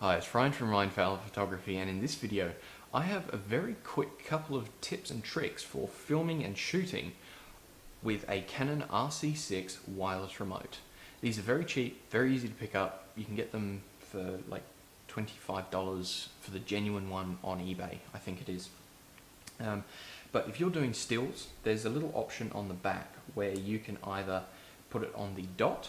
Hi, it's Ryan from Ryan Fowler Photography and in this video I have a very quick couple of tips and tricks for filming and shooting with a Canon RC6 wireless remote. These are very cheap, very easy to pick up. You can get them for like $25 for the genuine one on eBay, I think it is. Um, but if you're doing stills, there's a little option on the back where you can either put it on the dot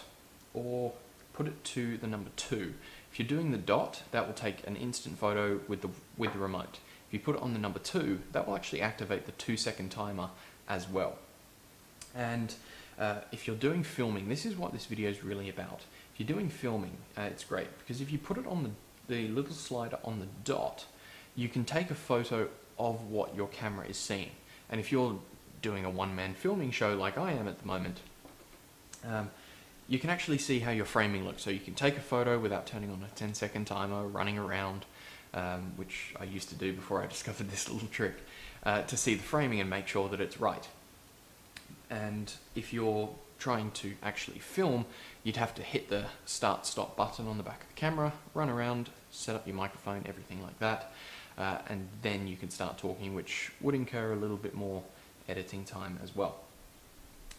or put it to the number two. If you're doing the dot, that will take an instant photo with the, with the remote. If you put it on the number two, that will actually activate the two second timer as well. And uh, if you're doing filming, this is what this video is really about. If you're doing filming, uh, it's great because if you put it on the, the little slider on the dot, you can take a photo of what your camera is seeing. And if you're doing a one-man filming show like I am at the moment, um, you can actually see how your framing looks. So you can take a photo without turning on a 10 second timer, running around, um, which I used to do before I discovered this little trick, uh, to see the framing and make sure that it's right. And if you're trying to actually film, you'd have to hit the start stop button on the back of the camera, run around, set up your microphone, everything like that, uh, and then you can start talking, which would incur a little bit more editing time as well.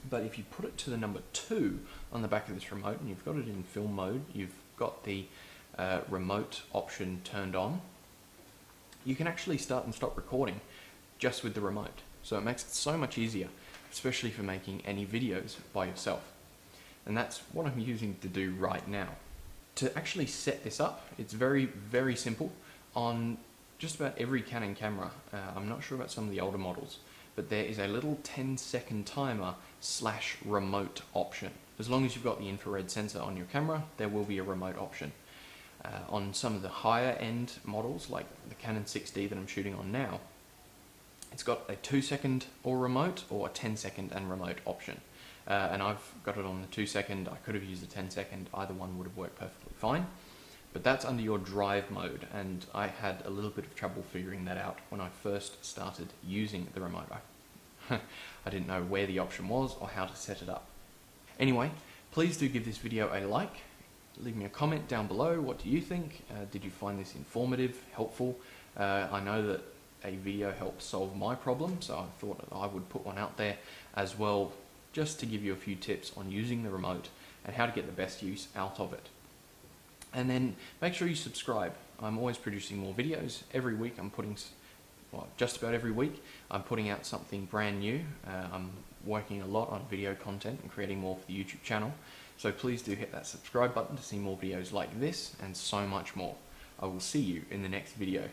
But if you put it to the number two on the back of this remote and you've got it in film mode, you've got the uh, remote option turned on, you can actually start and stop recording just with the remote. So it makes it so much easier, especially for making any videos by yourself. And that's what I'm using to do right now. To actually set this up, it's very, very simple. On just about every Canon camera, uh, I'm not sure about some of the older models, but there is a little 10 second timer slash remote option. As long as you've got the infrared sensor on your camera, there will be a remote option. Uh, on some of the higher end models, like the Canon 6D that I'm shooting on now, it's got a 2 second or remote or a 10 second and remote option. Uh, and I've got it on the 2 second, I could have used the 10 second, either one would have worked perfectly fine. But that's under your drive mode, and I had a little bit of trouble figuring that out when I first started using the remote. I, I didn't know where the option was or how to set it up. Anyway, please do give this video a like, leave me a comment down below, what do you think? Uh, did you find this informative, helpful? Uh, I know that a video helped solve my problem, so I thought I would put one out there as well, just to give you a few tips on using the remote and how to get the best use out of it. And then make sure you subscribe. I'm always producing more videos. Every week I'm putting, well, just about every week, I'm putting out something brand new. Uh, I'm working a lot on video content and creating more for the YouTube channel. So please do hit that subscribe button to see more videos like this and so much more. I will see you in the next video.